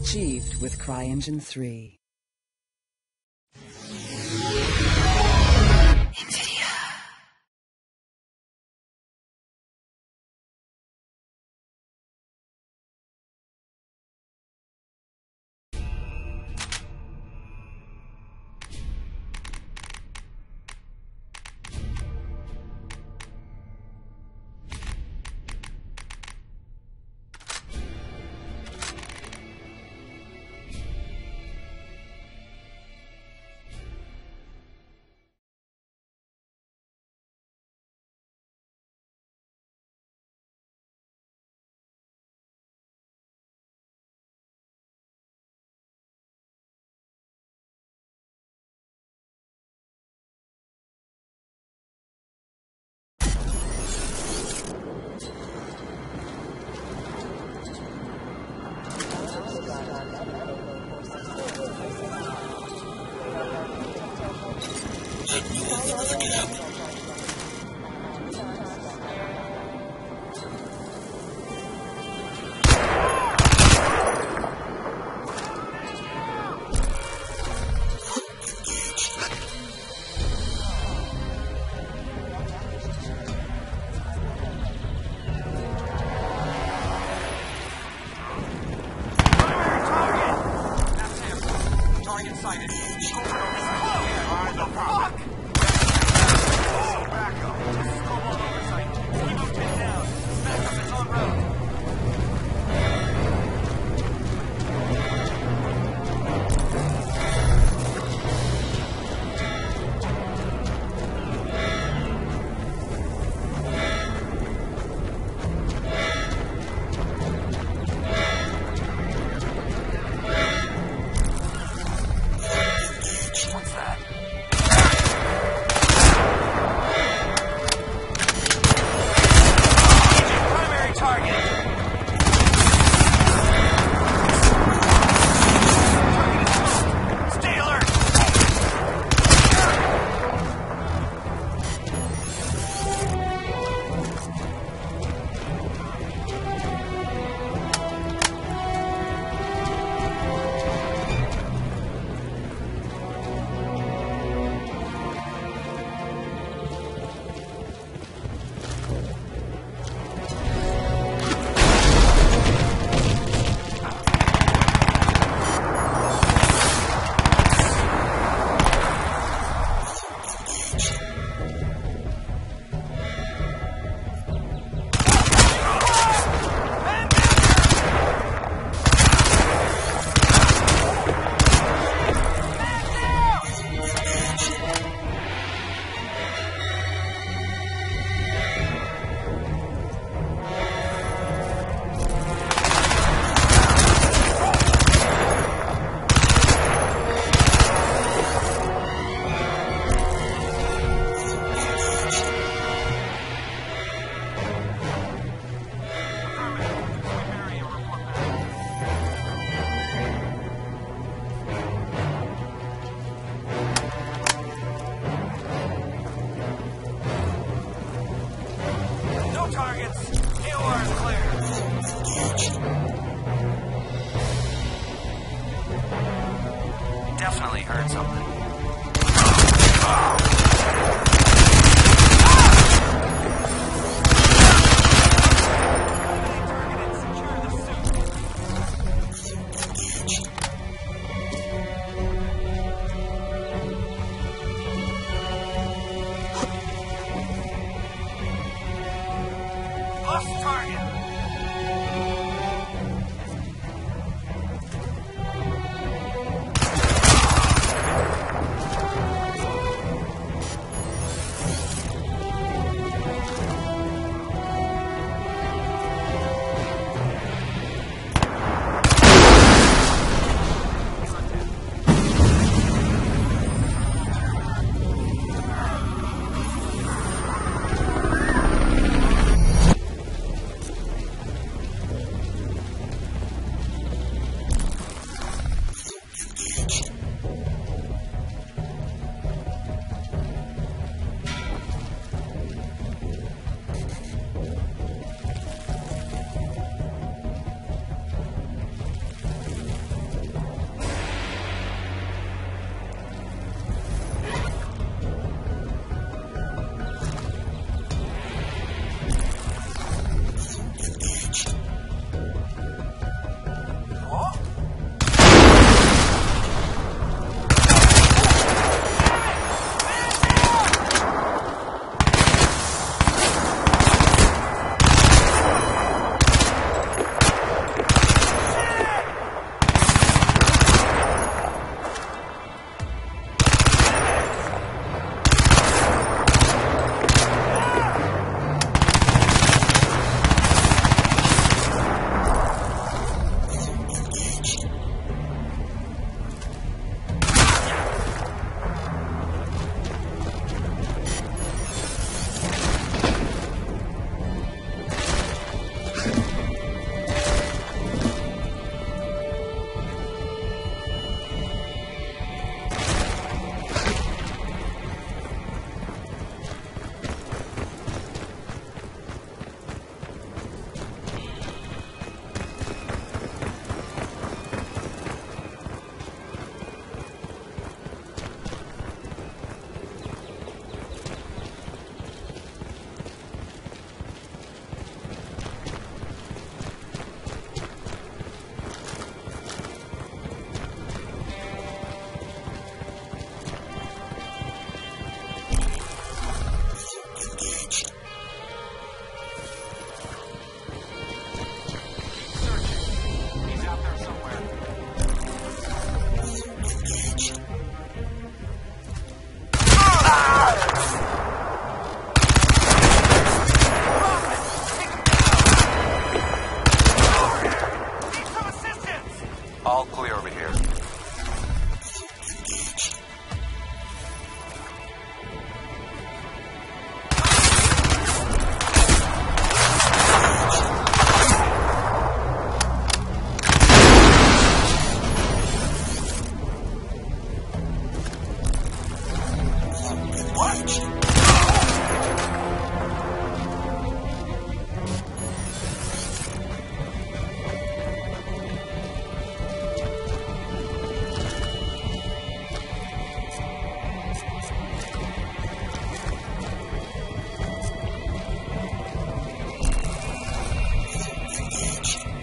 Achieved with CryEngine 3.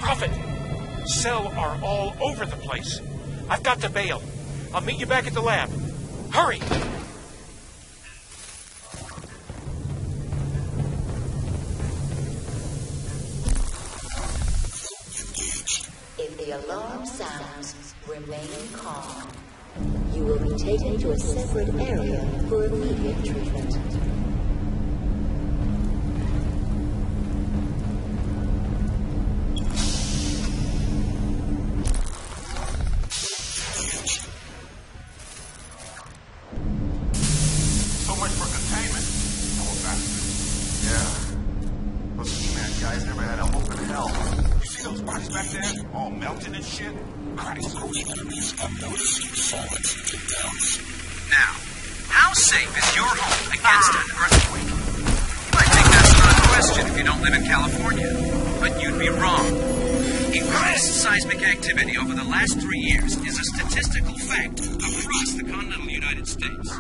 Prophet! Cell are all over the place. I've got to bail. I'll meet you back at the lab. Hurry! If the alarm sounds, remain calm. You will be taken to a separate area for immediate treatment. Guys never had a hope in hell. You see those bodies back there? All melted and shit? Christ. Now, how safe is your home against an earthquake? You might think that's not a question if you don't live in California, but you'd be wrong. Increased seismic activity over the last three years is a statistical fact across the continental United States.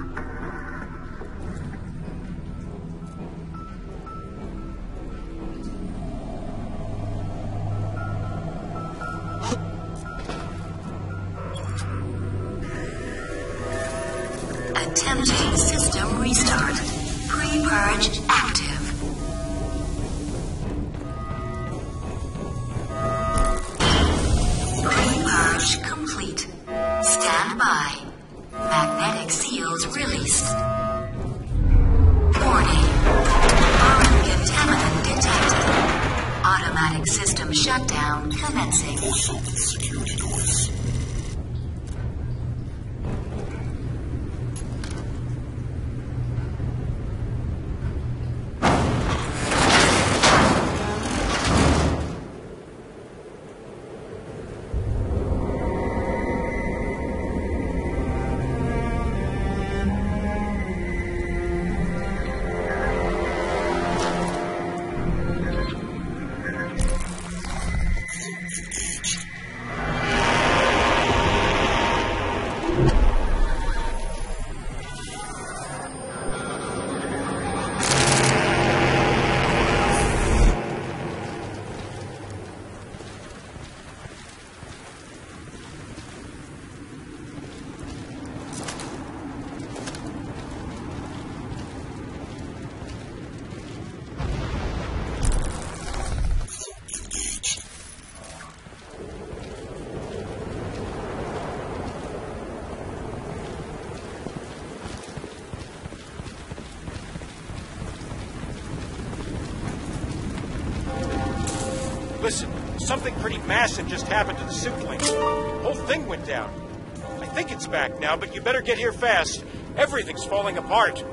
Listen, something pretty massive just happened to the suit link. Whole thing went down. I think it's back now, but you better get here fast. Everything's falling apart.